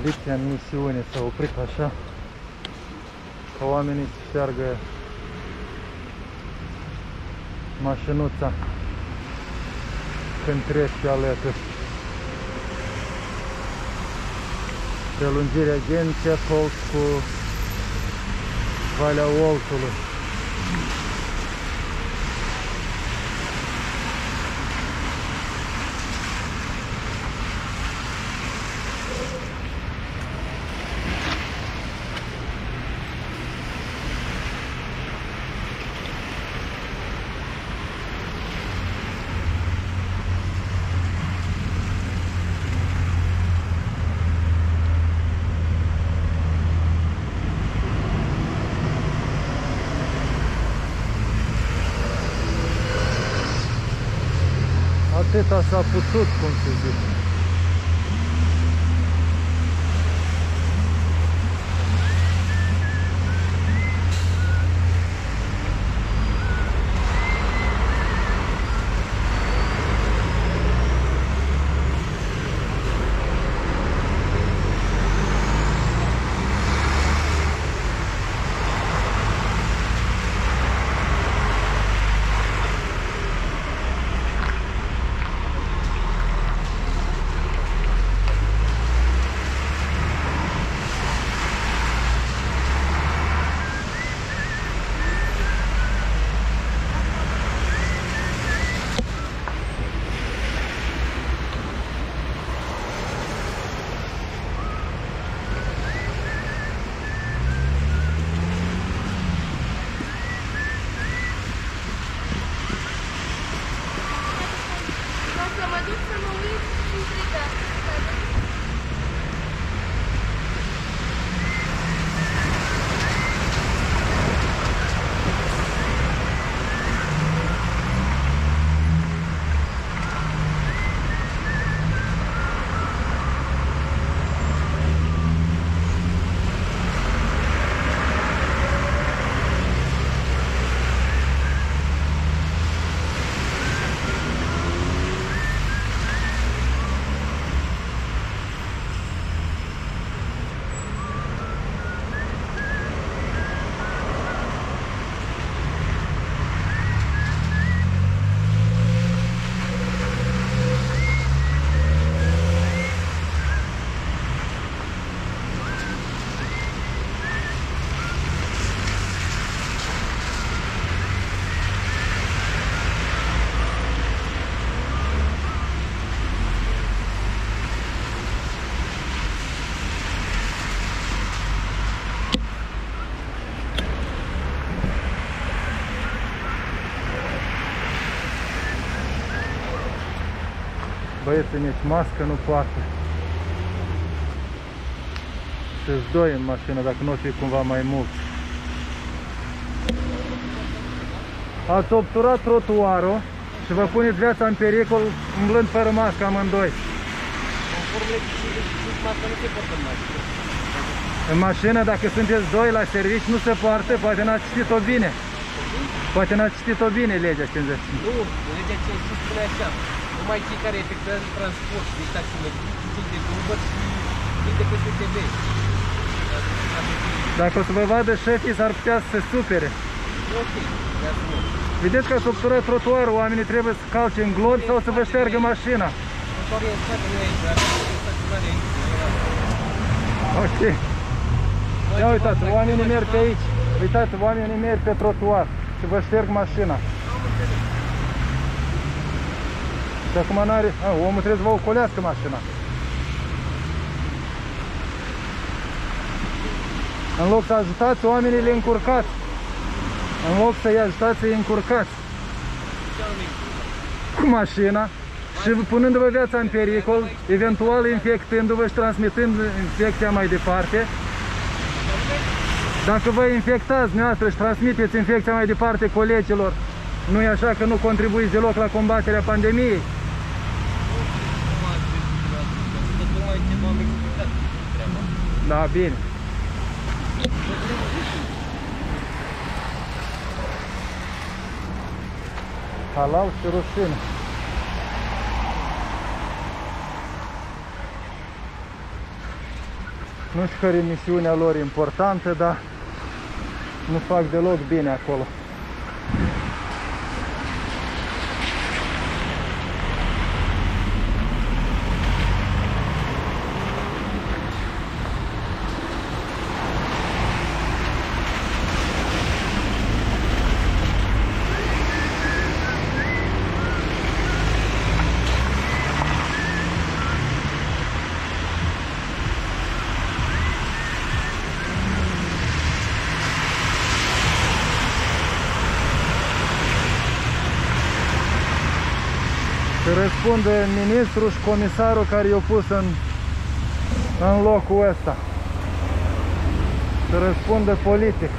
Poliția în misiune s-a oprit așa ca oamenii să șteargă mașinuța când trece alături. Prelungirea Genția Colț cu Valea Oltului. Atâta s-a putut, cum se zice. Victor Luiz Figueiredo. Băieții nici mască nu poartă. Sunt doi în mașină, dacă nu o fi cumva mai mult. Ați obturat trotuarul și vă puneți viața în pericol umblând fără mască amândoi. Conform legii 55, masca nu se poartă în mașină. În mașină, dacă sunteți doi la servici, nu se poartă, poate n-ați citit-o bine. Poate n-ați citit-o bine legea 55. Nu, legea 55 spune așa. Numai cei care efectuează transport de taximetri, cei de Uber și cei de pe STB. Dacă o să vă vadă șefii, s-ar putea să se supere. Ok, de frumos. Vedeți că ați obturat trotuarul, oamenii trebuie să calce în glonț sau să vă șteargă mașina. Motorii în spate, nu e aici, dar e staționare aici. nu e la- Ok. Ia uitați, oamenii merg pe aici. Uitați, oamenii merg pe trotuar și vă șterg mașina. Și acum n-are... A, omul trebuie să vă ocolească mașina. În loc să ajutați, oamenii le încurcați. În loc să-i ajutați, să-i încurcați. Cu mașina și punându-vă viața în pericol, eventual infectându-vă și transmitând infecția mai departe. Dacă vă infectați dumneavoastră și transmiteți infecția mai departe colegilor, nu e așa că nu contribuiți deloc la combaterea pandemiei? Da, bine. Halal și rușine. Nu știu care e misiunea lor importantă, dar nu fac deloc bine acolo. răspunde ministrul și comisarul care i-a pus în, în locul ăsta. Să răspundă politic.